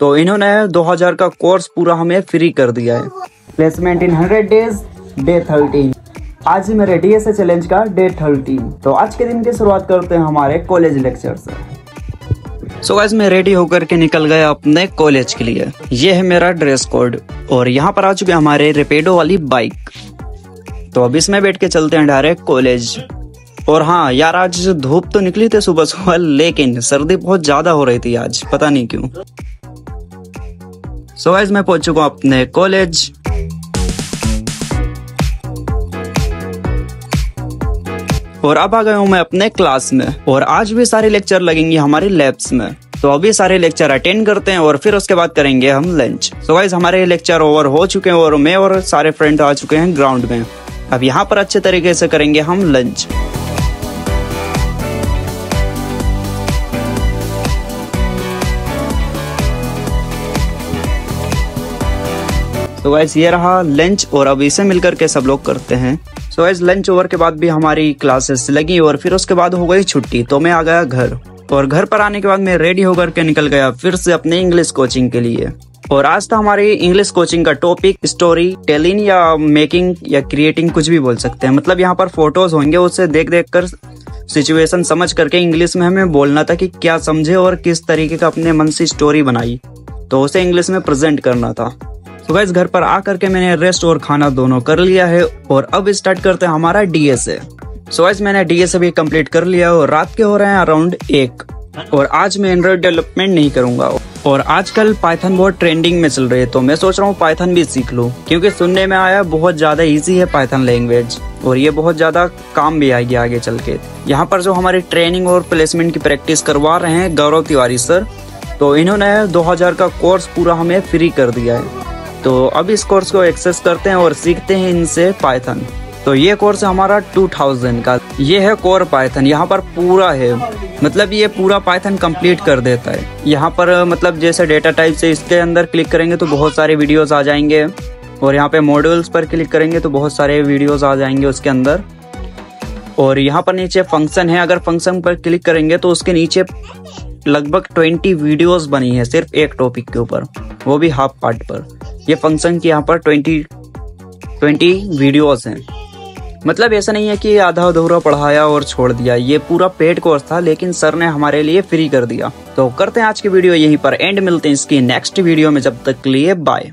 तो इन्होंने 2000 का कोर्स पूरा हमें फ्री कर दिया है। प्लेसमेंट इन 100 डेज़ डे 13 आज ही मेरे डीएसए चैलेंज का डे 13 तो आज के दिन की शुरुआत करते हैं हमारे कॉलेज लेक्चर से। सो so गाइस मैं रेडी होकर के निकल गया अपने कॉलेज के लिए। ये है मेरा ड्रेस कोड और यहाँ पर आ चुके हमारे रेपेडो वाली बाइक तो अब इसमें बैठ के चलते हैं डायरेक्ट कॉलेज और हाँ यार, आज धूप तो निकली थी सुबह सुबह लेकिन सर्दी बहुत ज़्यादा हो रही थी आज, पता नहीं क्यों। सो so मैं पहुँच चुका हूँ अपने कॉलेज और अब आ गया हूँ मैं अपने क्लास में. और आज भी सारे लेक्चर लगेंगे हमारे लैब्स में. तो अभी सारे लेक्चर अटेंड करते हैं और फिर उसके बाद करेंगे हम लंच सो गाइज़ हमारे लेक्चर ओवर हो चुके हैं और मैं और सारे फ्रेंड आ चुके हैं ग्राउंड में. अब यहाँ पर अच्छे तरीके से करेंगे हम लंच तो गाइज़ ये रहा लंच और अब इसे मिलकर के सब लोग करते हैं। सो गाइज़ लंच ओवर के बाद भी हमारी क्लासेस लगी और फिर उसके बाद हो गई छुट्टी तो मैं आ गया घर। और घर पर आने के बाद मैं रेडी होकर के निकल गया फिर से अपने इंग्लिश कोचिंग के लिए। और आज था हमारी इंग्लिश कोचिंग का टॉपिक स्टोरी टेलिंग या मेकिंग या क्रिएटिंग कुछ भी बोल सकते हैं। मतलब यहाँ पर फ़ोटोज़ होंगे, उसे देख देख कर सिचुएशन समझ करके इंग्लिश में हमें बोलना था कि क्या समझे और किस तरीके का अपने मन से स्टोरी बनाई। तो उसे इंग्लिश में प्रेजेंट करना था। तो गैस घर पर आकर के मैंने रेस्ट और खाना दोनों कर लिया है और अब स्टार्ट करते हैं हमारा डीएसए सो गैस मैंने डीएसए भी कंप्लीट कर लिया और रात के हो रहे हैं अराउंड एक। और आज मैं एंड्रॉइड डेवलपमेंट नहीं करूँगा। और आजकल पाइथन बहुत ट्रेंडिंग में चल रही है तो मैं सोच रहा हूँ पाइथन भी सीख लूँ, क्योंकि सुनने में आया बहुत ज़्यादा इजी है पाइथन लैंग्वेज और ये बहुत ज़्यादा काम भी आएगी आगे चल के। यहाँ पर जो हमारी ट्रेनिंग और प्लेसमेंट की प्रैक्टिस करवा रहे हैं, गौरव तिवारी सर तो इन्होंने 2000 का कोर्स पूरा हमें फ्री कर दिया है। तो अब इस कोर्स को एक्सेस करते हैं और सीखते हैं इनसे पाइथन तो ये कोर्स है हमारा 2000 का। ये है कोर पाइथन यहाँ पर पूरा है। मतलब ये पूरा पाइथन कंप्लीट कर देता है। यहाँ पर मतलब जैसे डेटा टाइप से इसके अंदर क्लिक करेंगे तो बहुत सारे वीडियोस आ जाएँगे। और यहाँ पे मॉड्यूल्स पर क्लिक करेंगे तो बहुत सारे वीडियोस आ जाएँगे उसके अंदर। और यहाँ पर नीचे फ़ंक्शन है। अगर फ़ंक्शन पर क्लिक करेंगे तो उसके नीचे लगभग ट्वेंटी वीडियोस बनी है सिर्फ़ एक टॉपिक के ऊपर। वो भी हाफ़ पार्ट पर। ये फ़ंक्शन की यहाँ पर ट्वेंटी ट्वेंटी वीडियोस हैं। मतलब ऐसा नहीं है कि आधा अधूरा पढ़ाया और छोड़ दिया। ये पूरा पेड कोर्स था, लेकिन सर ने हमारे लिए फ्री कर दिया। तो करते हैं आज की वीडियो यहीं पर। एंड मिलते हैं इसकी नेक्स्ट वीडियो में। जब तक लिए बाय